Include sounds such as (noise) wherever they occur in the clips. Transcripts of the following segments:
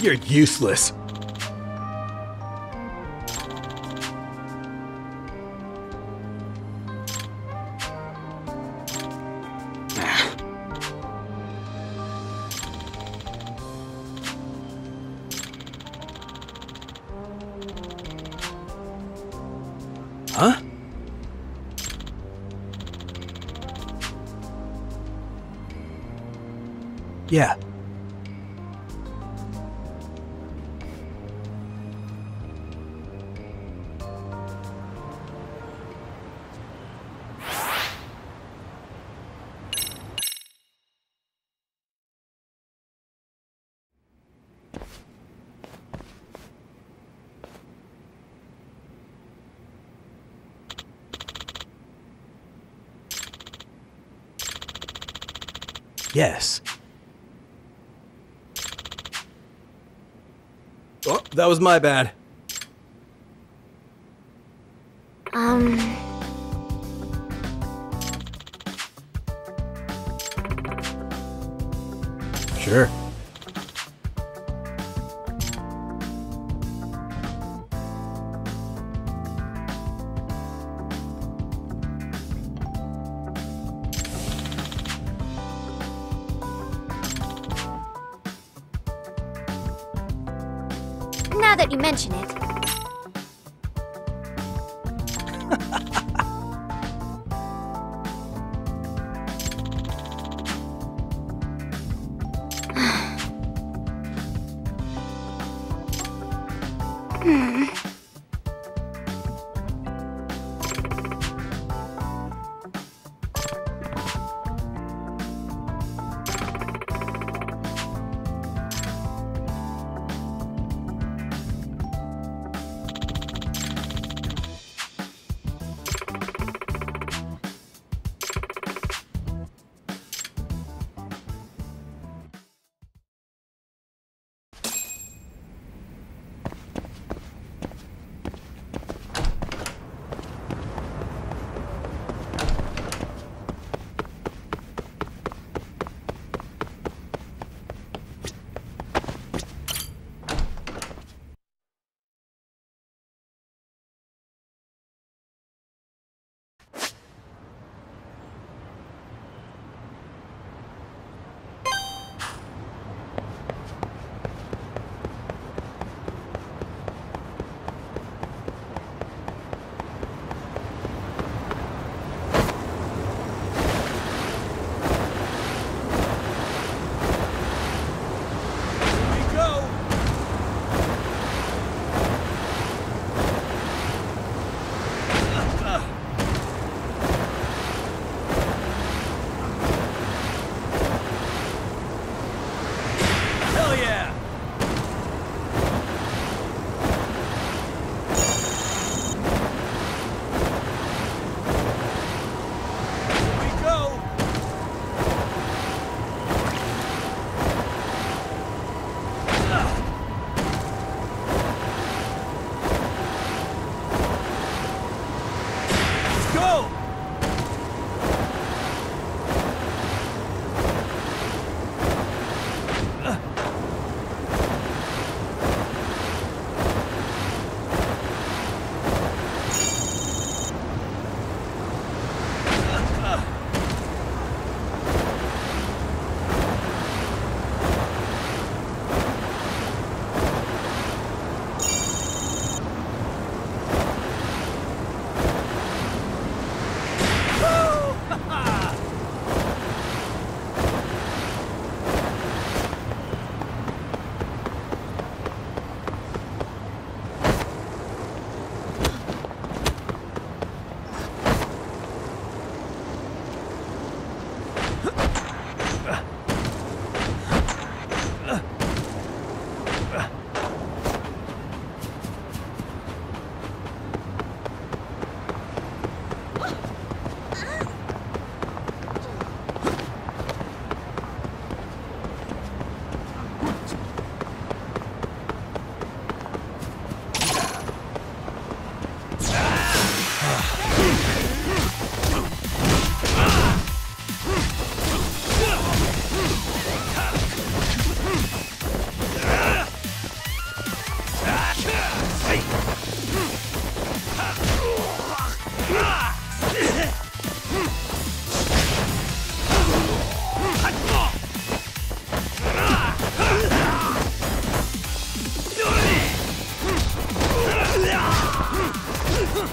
You're useless. Yeah. Yes. Oh, that was my bad.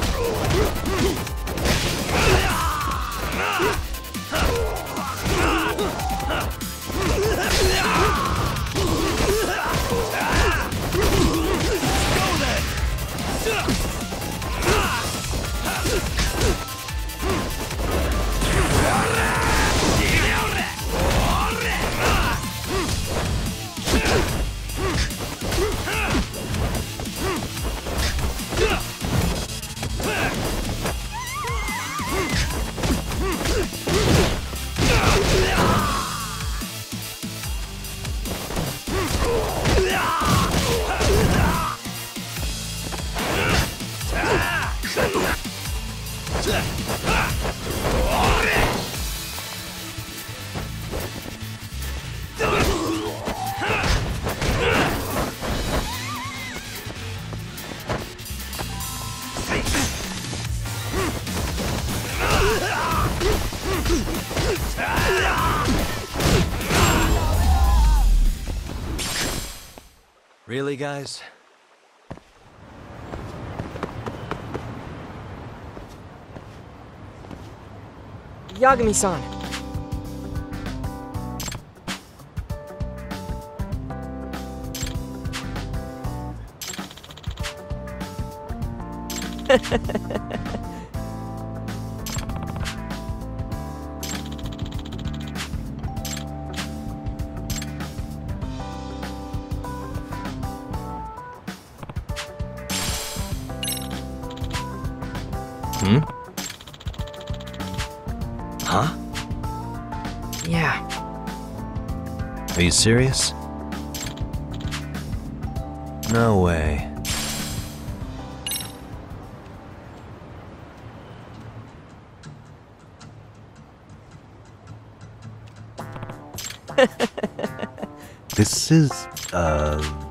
Oh, my God. Really, guys? Yagami-san. (laughs) Are you serious? No way. (laughs) this is, uh...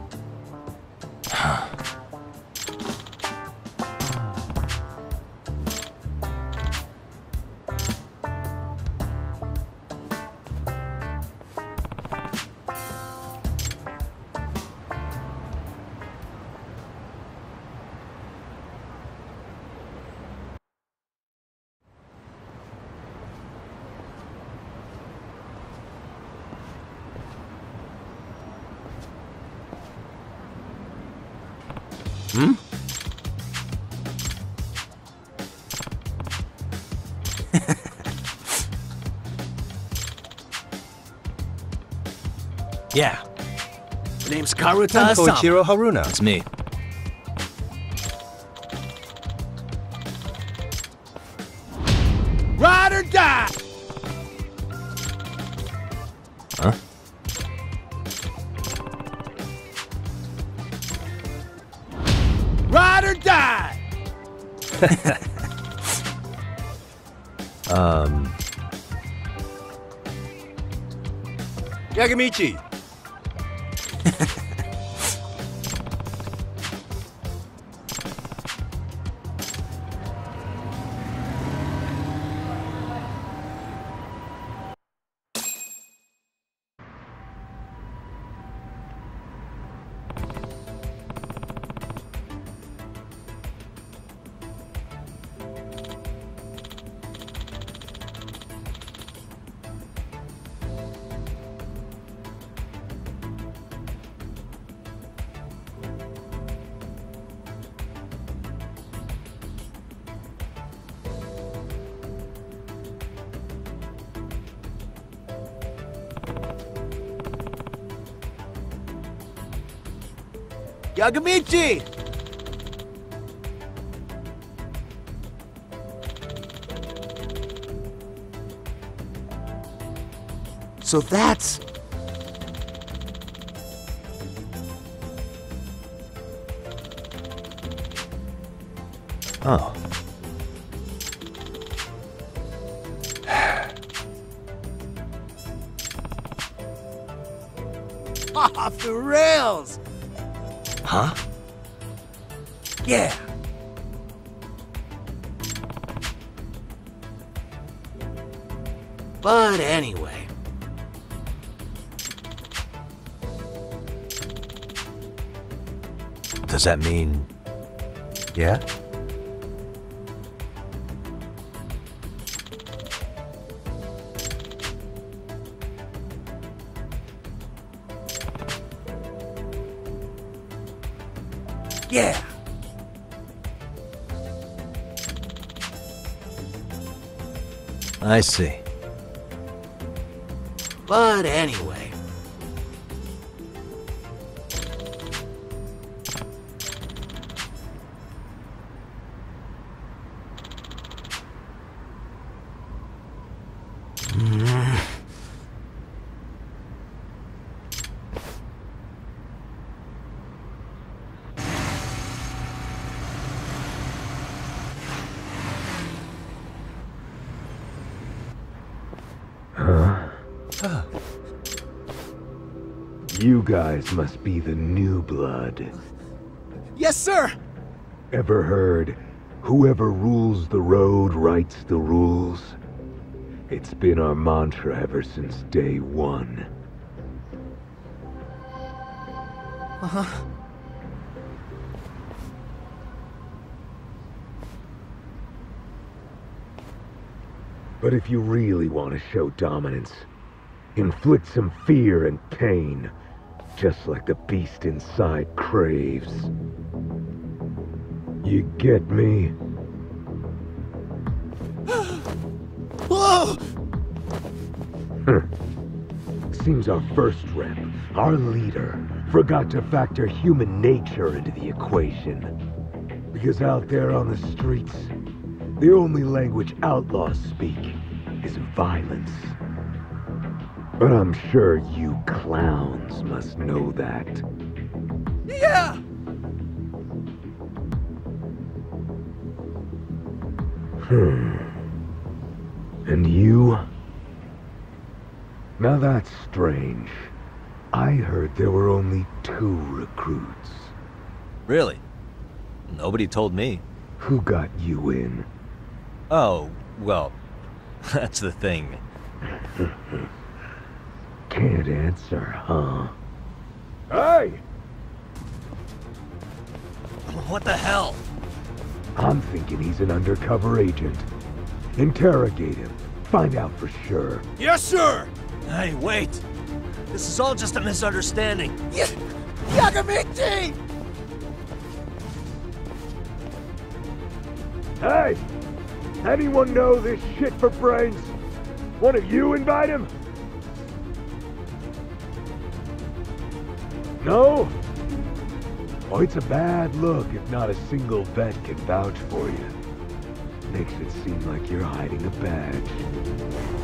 Yeah, The name's Karuta I'm Koichiro Haruna. It's me. Ride or die! Huh? Ride or die! (laughs) Um... Yagamichi. Yagamichi! So that's... Oh. Does that mean... Yeah? Yeah. I see. But anyway. Huh? You guys must be the new blood. Yes, sir! Ever heard, whoever rules the road writes the rules? It's been our mantra ever since day one. Uh-huh. But if you really want to show dominance, inflict some fear and pain, just like the beast inside craves. You get me? Seems our first rep, our leader, forgot to factor human nature into the equation. Because out there on the streets, the only language outlaws speak is violence. But I'm sure you clowns must know that. Yeah! Hmm. And you? Now that's strange. I heard there were only two recruits. Really? Nobody told me. Who got you in? Oh, well, (laughs) that's the thing. Can't answer, huh? Hey! What the hell? I'm thinking he's an undercover agent. Interrogate him. Find out for sure. Yes, sir! Hey, wait! This is all just a misunderstanding. Y Yagamichi! Hey! Anyone know this shit for brains? One of you invite him? No? Oh, it's a bad look if not a single vet can vouch for you. Makes it seem like you're hiding a badge.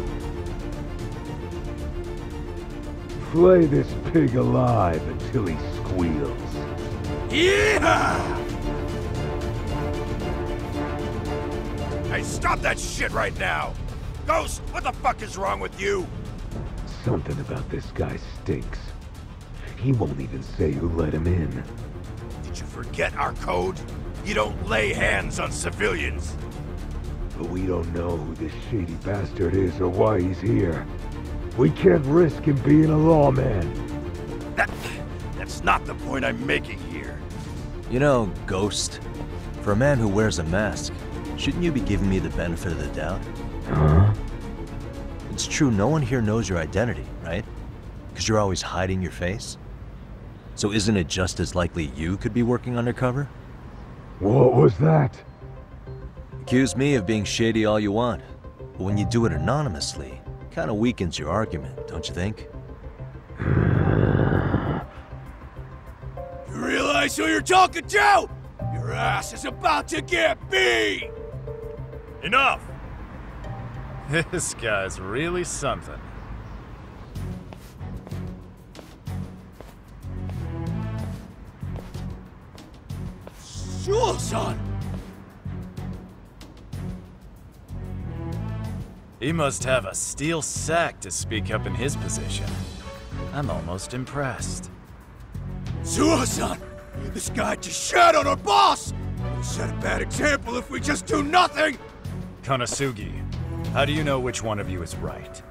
Flay this pig alive until he squeals. Yeah! Hey, stop that shit right now! Ghost, what the fuck is wrong with you? Something about this guy stinks. He won't even say who let him in. Did you forget our code? You don't lay hands on civilians. But we don't know who this shady bastard is or why he's here. We can't risk him being a lawman. That, that's not the point I'm making here. You know, Ghost, for a man who wears a mask, shouldn't you be giving me the benefit of the doubt? Huh? It's true, no one here knows your identity, right? Because you're always hiding your face? So isn't it just as likely you could be working undercover? What was that? Accuse me of being shady all you want, but when you do it anonymously, kind of weakens your argument, don't you think? You realize who you're talking to? Your ass is about to get beat! Enough! (laughs) This guy's really something. Sure, He must have a steel sack to speak up in his position. I'm almost impressed. Suo-san! This guy just shat on our boss! We'll set a bad example if we just do nothing! Kanasugi, how do you know which one of you is right?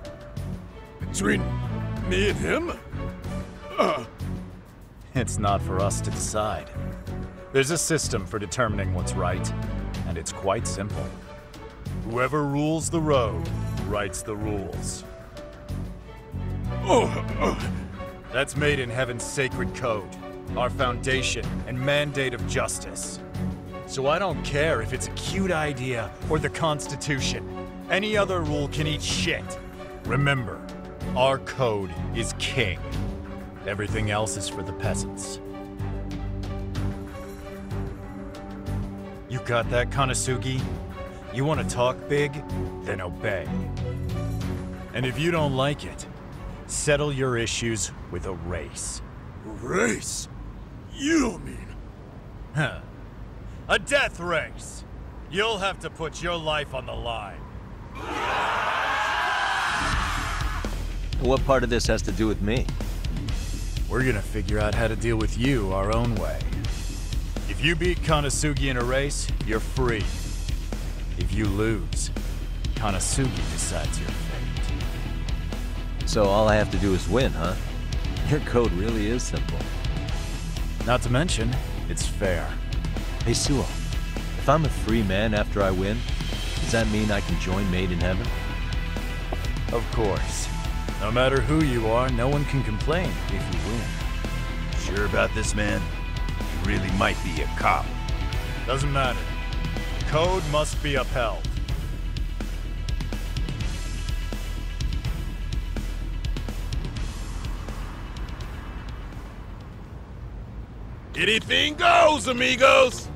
Between me and him? Uh, It's not for us to decide. There's a system for determining what's right, and it's quite simple. Whoever rules the road writes the rules. oh, uh, That's made in Heaven's sacred code, our foundation and mandate of justice. So I don't care if it's a cute idea or the Constitution. Any other rule can eat shit. Remember, our code is king. Everything else is for the peasants. You got that, Kanasugi? You want to talk big? Then obey. And if you don't like it, settle your issues with a race. race? You don't mean... Huh. A death race. You'll have to put your life on the line. What part of this has to do with me? we're gonna figure out how to deal with you our own way. If you beat Kanasugi in a race, you're free. If you lose, Kanasugi decides your fate. So all I have to do is win, huh? Your code really is simple. Not to mention, it's fair. Hey, Suo, if I'm a free man after I win, does that mean I can join Made in Heaven? Of course. No matter who you are, no one can complain if you win. Sure about this, man? You really might be a cop. Doesn't matter. Code must be upheld. Anything goes, amigos!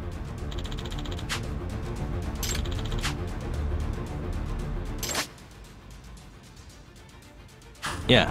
Yeah.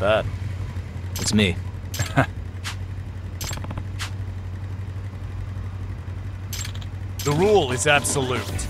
Not bad. It's me. (laughs) The rule is absolute.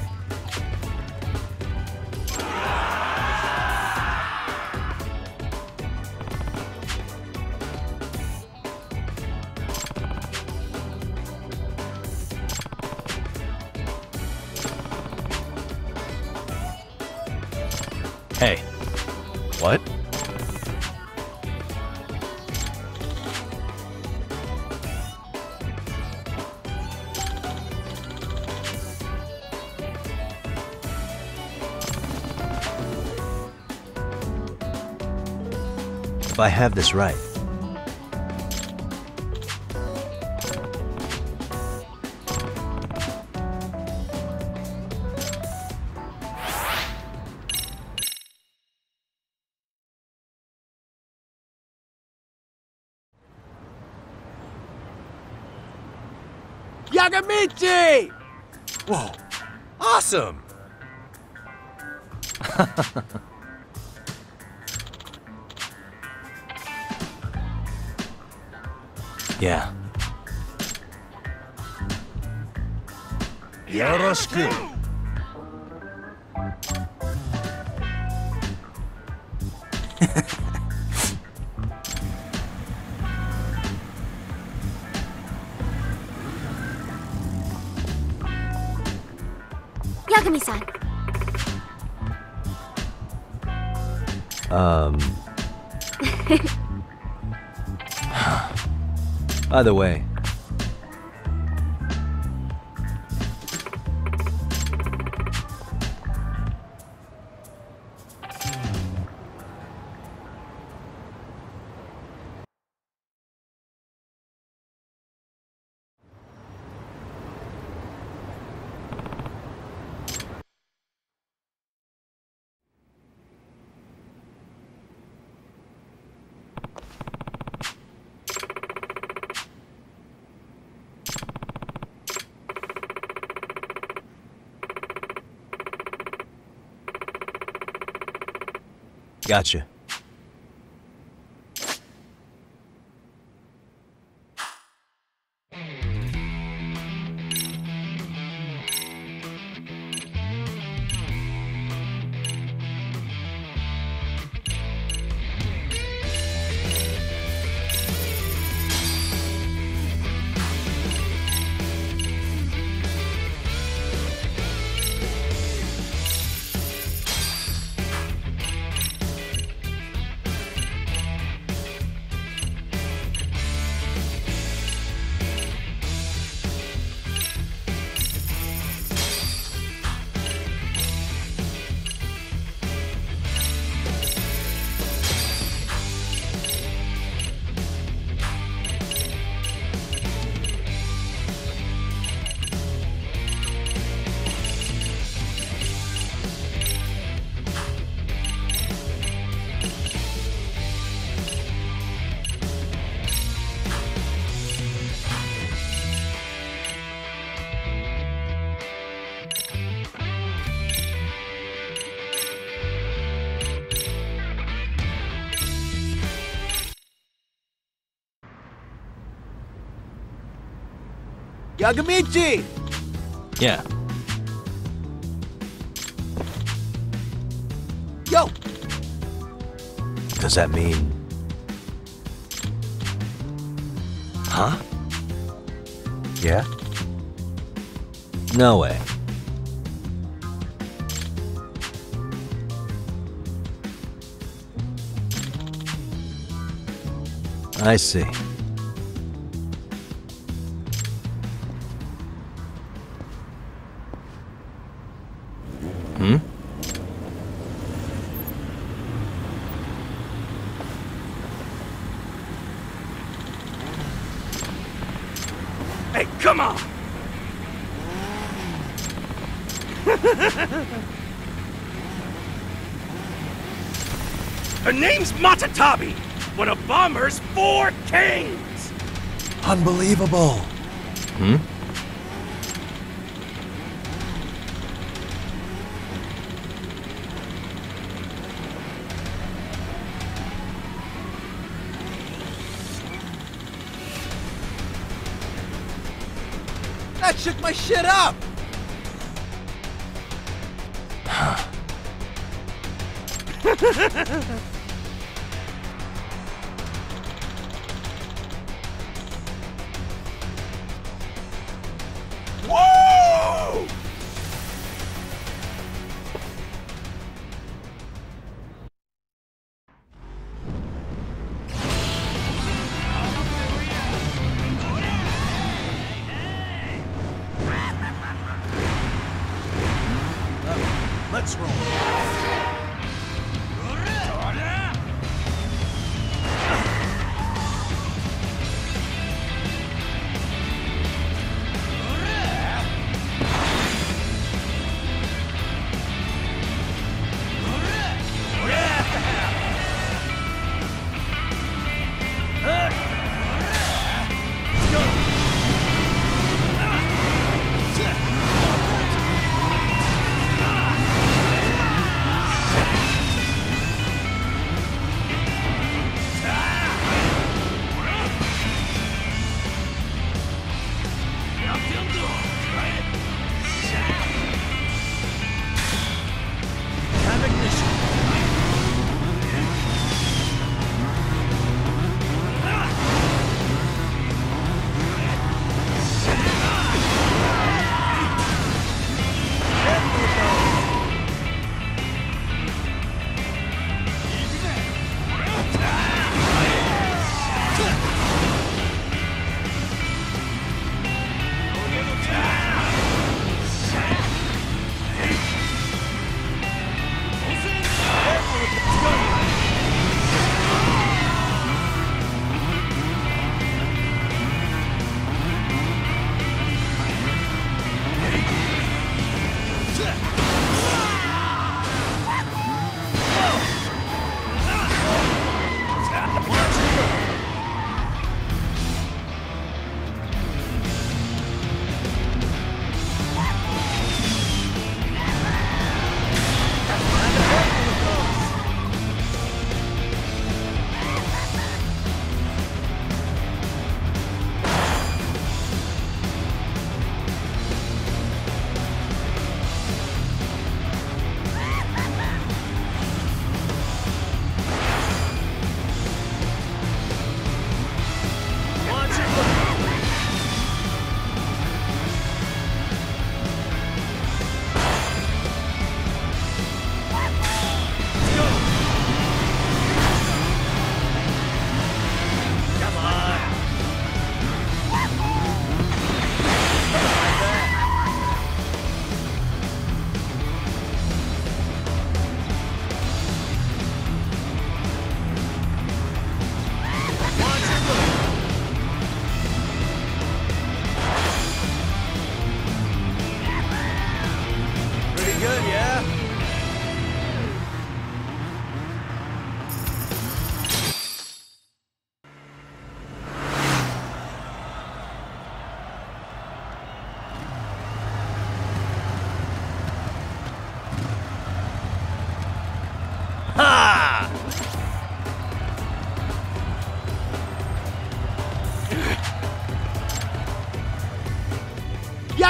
If I have this right, Yagamichi! Whoa, awesome! (laughs) yeah. Yoroshiku. (laughs) Yagami-san. Um. (laughs) By the way, gotcha. Yagamichi! Yeah. Yo! Does that mean. Huh? Yeah? No way. I see. Matatabi, one of Bomber's four kings! Unbelievable. Hmm? That shook my shit up! (sighs) (laughs)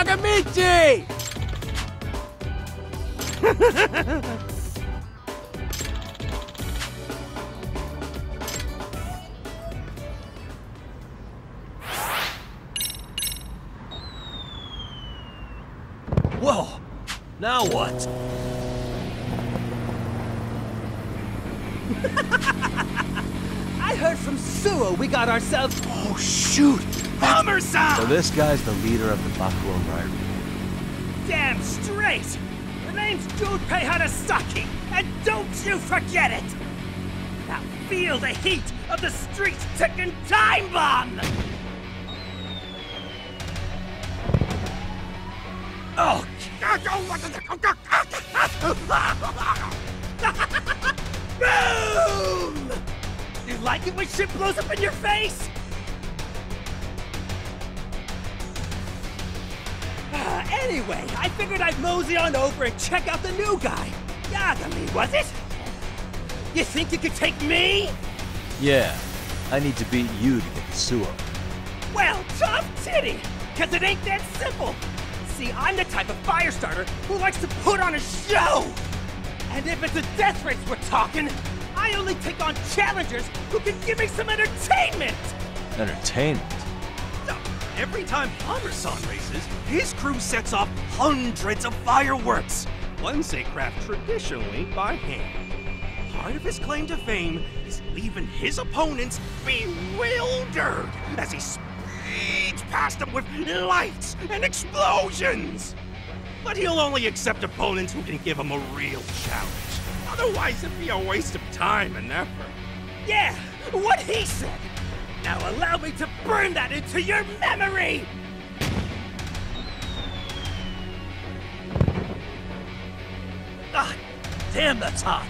Yagamichi! (laughs) this guy's the leader of the Bakuo Rairu. Damn straight! The name's Junpei Hanasaki, and don't you forget it! Now feel the heat of the street-ticking time bomb! Oh, (laughs) boom! You like it when shit blows up in your face? Mosey on over and check out the new guy. Yagami, was it? You think you could take me? Yeah, I need to beat you to get the Suo. Well, tough titty! Cause it ain't that simple! See, I'm the type of fire starter who likes to put on a show! And if it's a death race we're talking, I only take on challengers who can give me some entertainment! Entertainment? Every time Hammer-san races, his crew sets off hundreds of fireworks. Ones they craft traditionally by hand. Part of his claim to fame is leaving his opponents bewildered as he speeds past them with lights and explosions. but he'll only accept opponents who can give him a real challenge. Otherwise, it'd be a waste of time and effort. Yeah, what he said! Now allow me to burn that into your memory! Ah, damn, that's hot.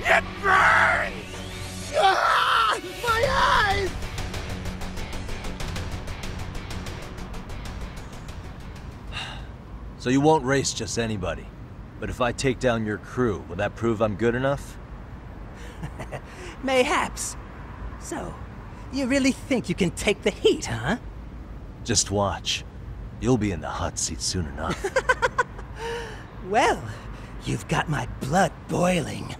It burns! Ah, my eyes! So you won't race just anybody. But if I take down your crew, will that prove I'm good enough? (laughs) Mayhaps. So, you really think you can take the heat, huh? Just watch. You'll be in the hot seat soon enough. (laughs) Well, you've got my blood boiling.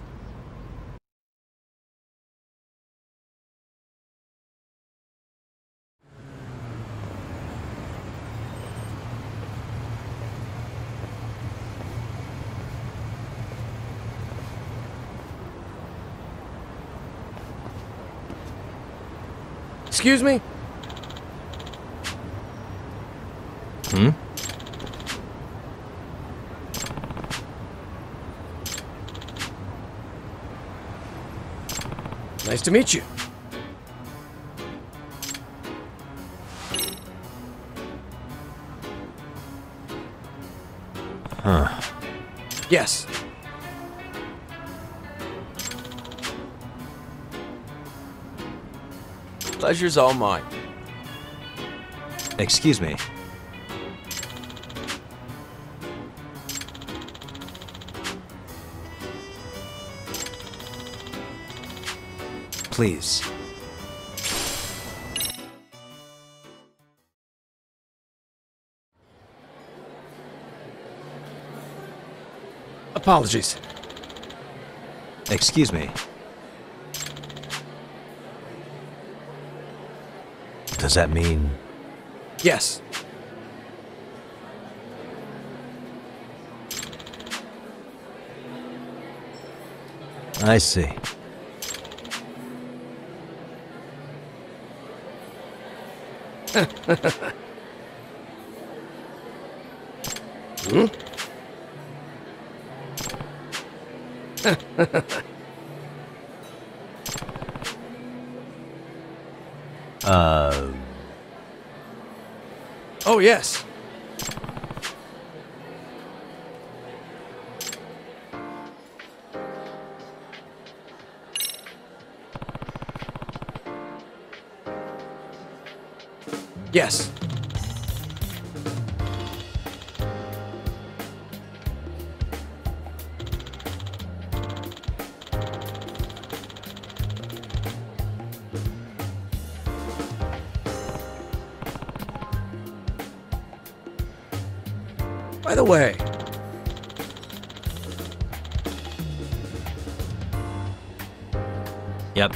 Excuse me? Hmm? Nice to meet you. Huh. Yes. Pleasure's all mine. Excuse me. Please. Apologies. Excuse me. Does that mean Yes. I see. (laughs) Hmm? (laughs) uh, Oh, yes. Yes. Yep.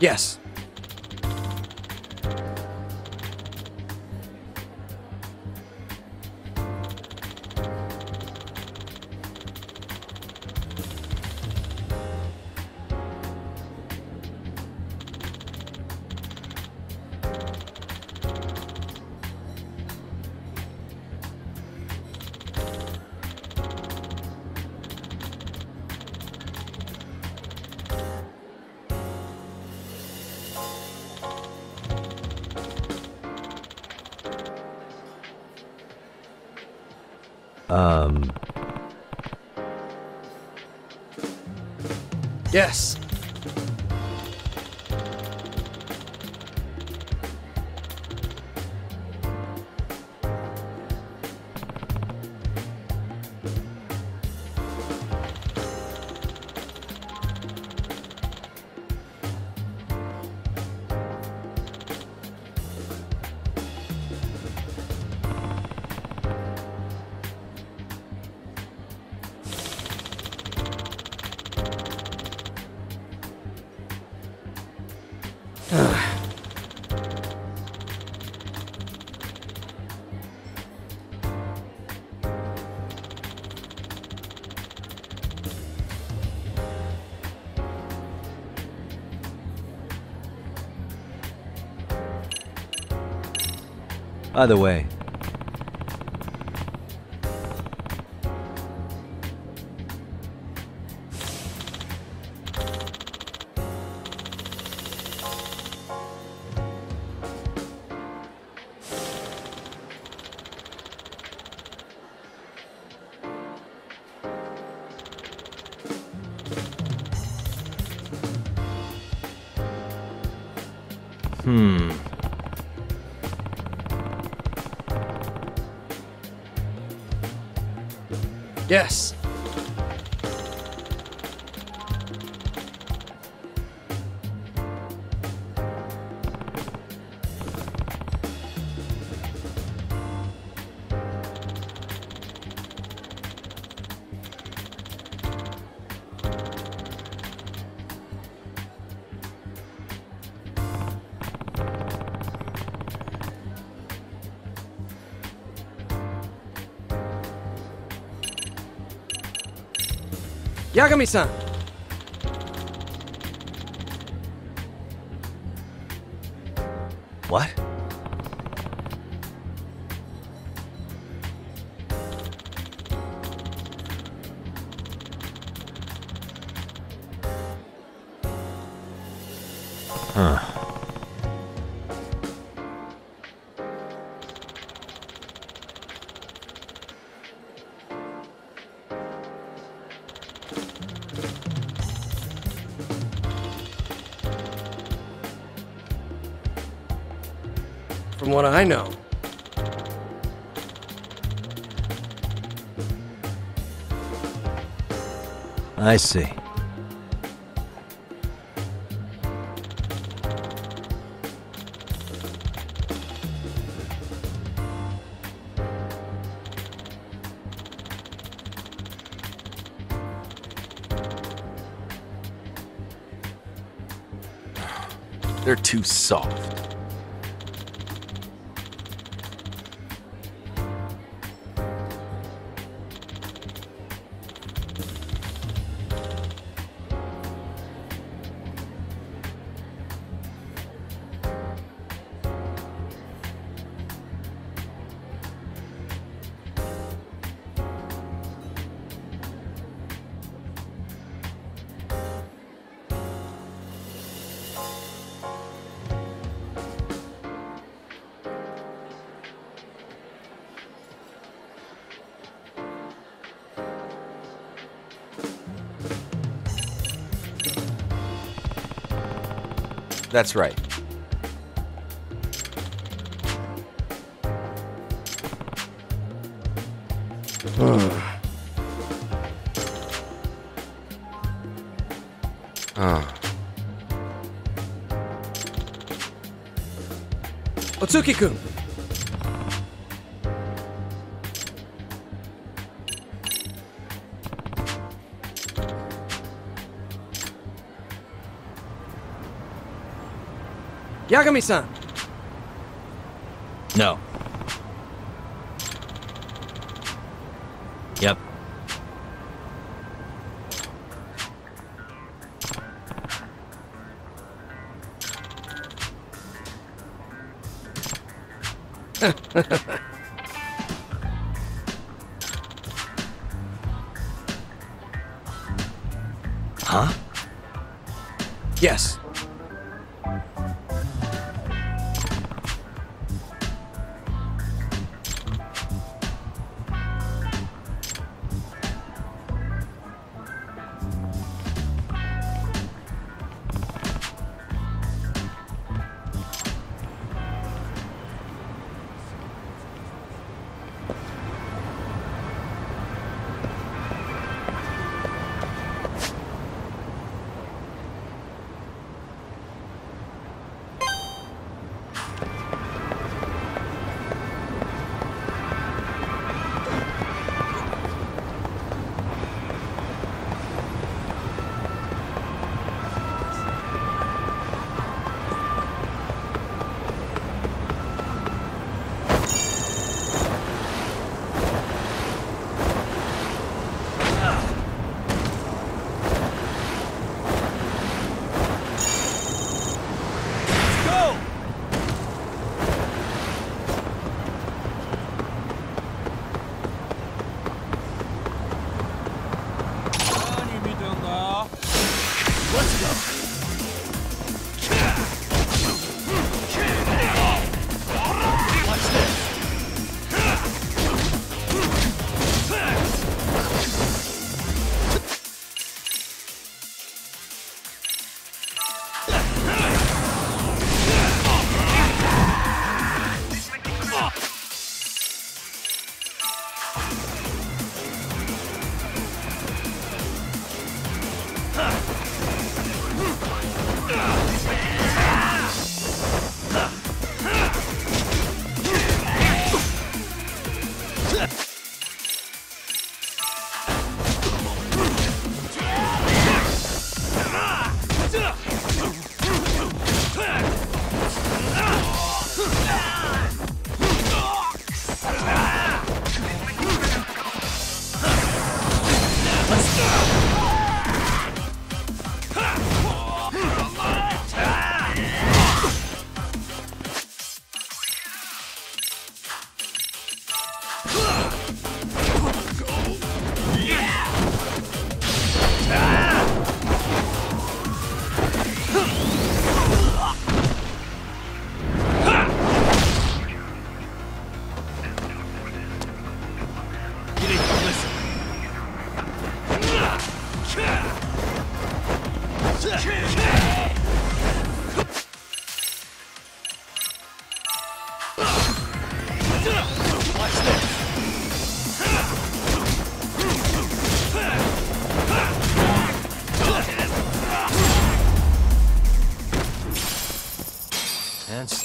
yes. Either way, Hmm. Yes. Yagami-san. I know. I see. (sighs) They're too soft. That's right. Ah. Otsuki-kun. Yagami-san. No. Yep. (laughs) huh? Yes.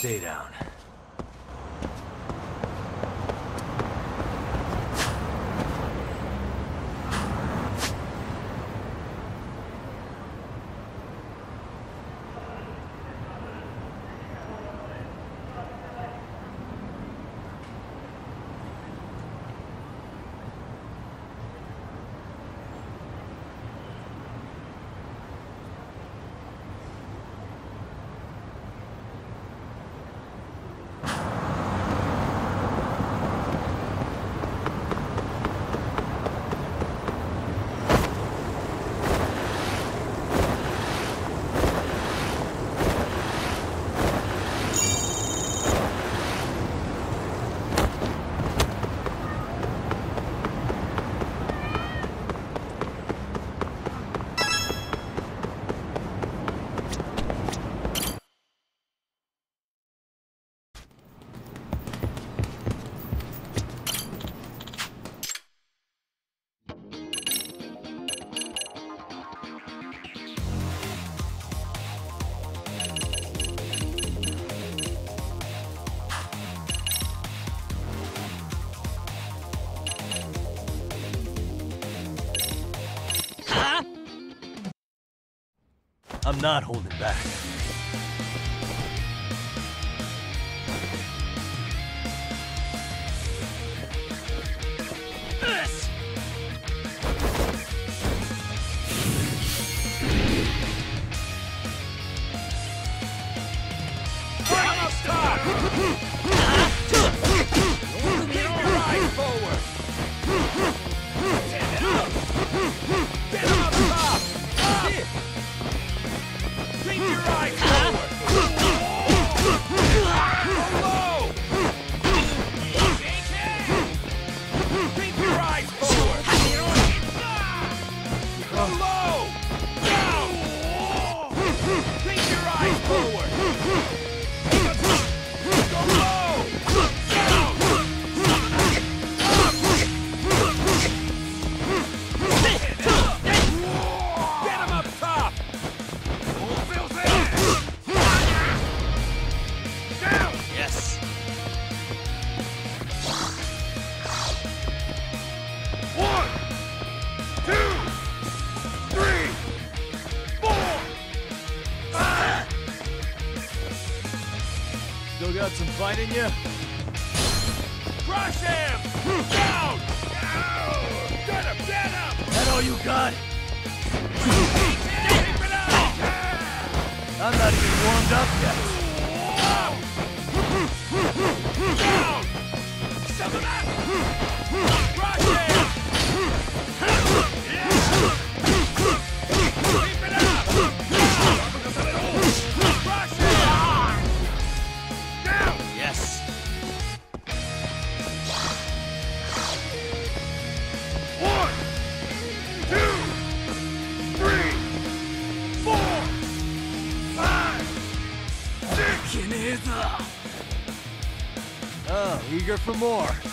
data. I'm not holding back. eager for more.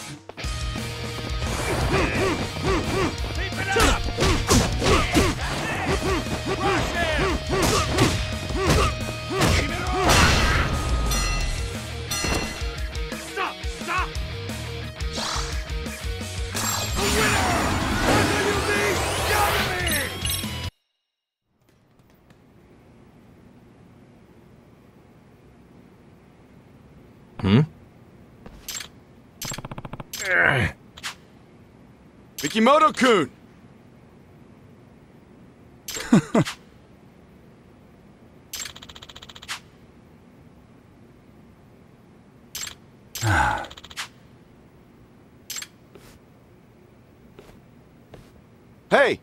Yukimoto Kun! hey!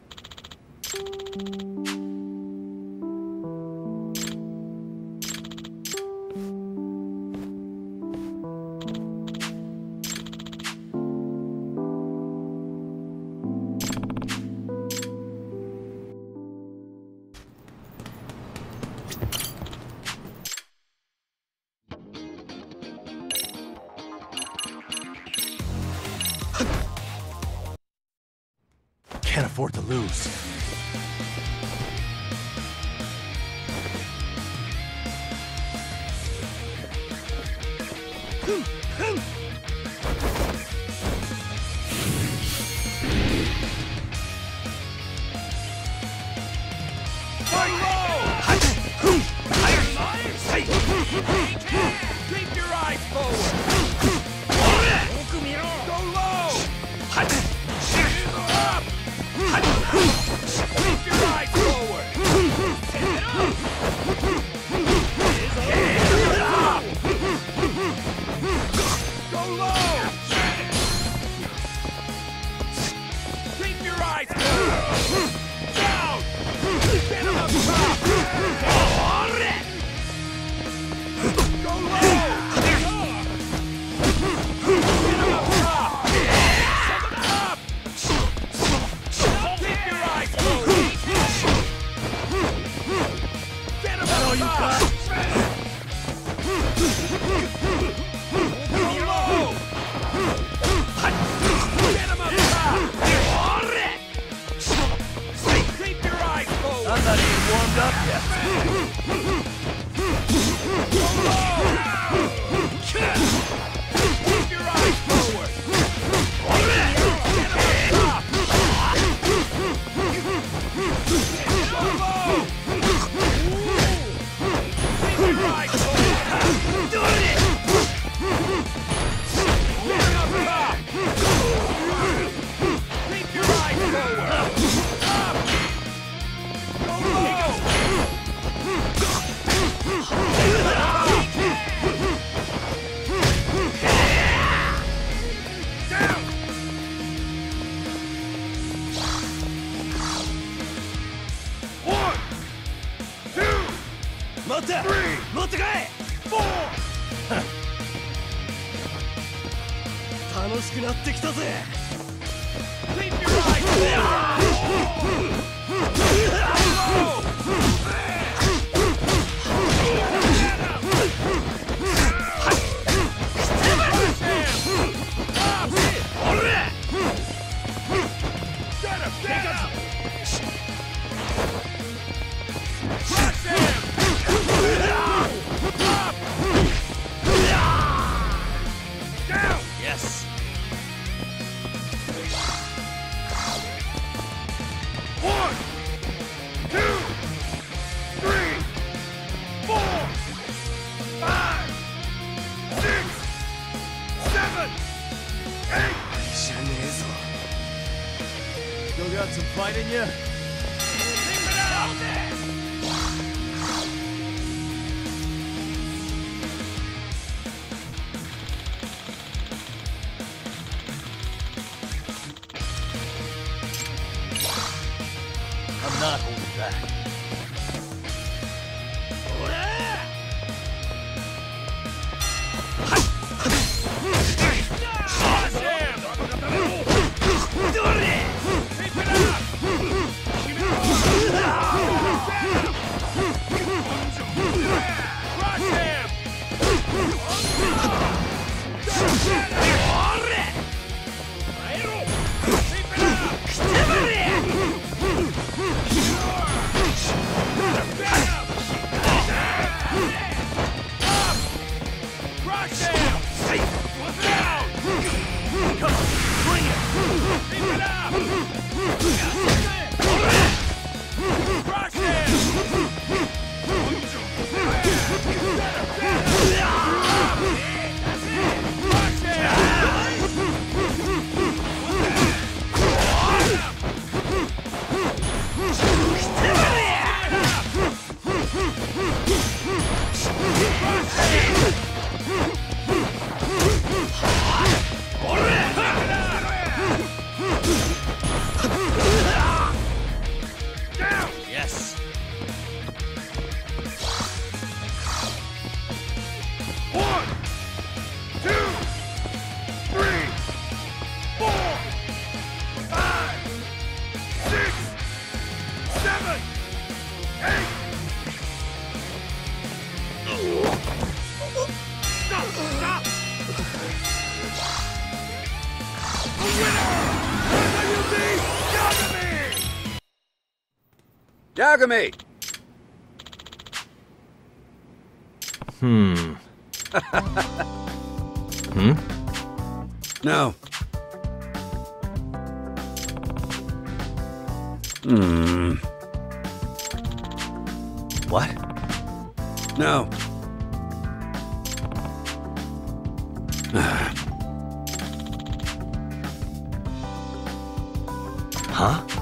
Yagami! Hmm. hmm? (laughs) No. Hmm. What? No. (sighs) (sighs) Huh?「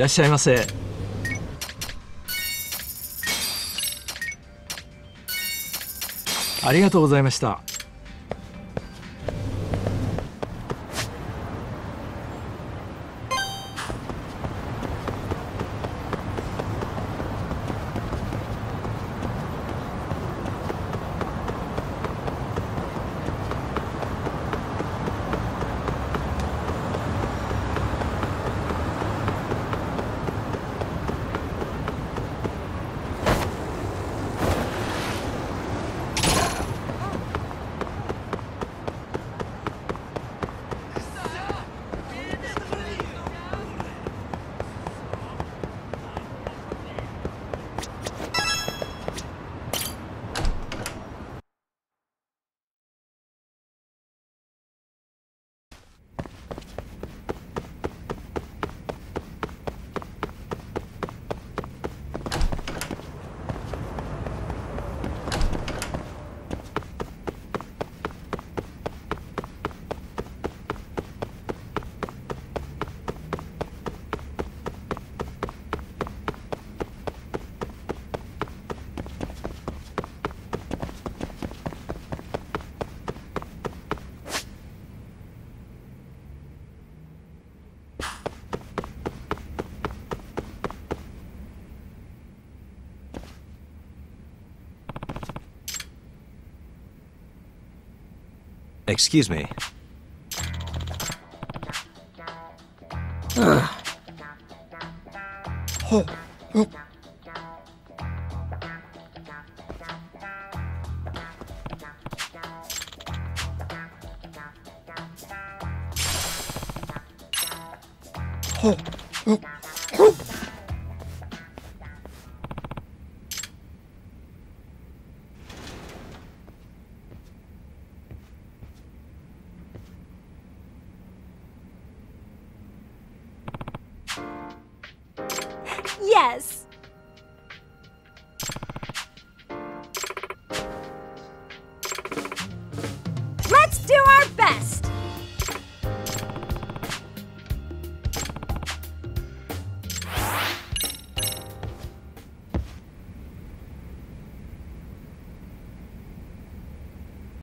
らっしゃいませ」ありがとうございました「Excuse me.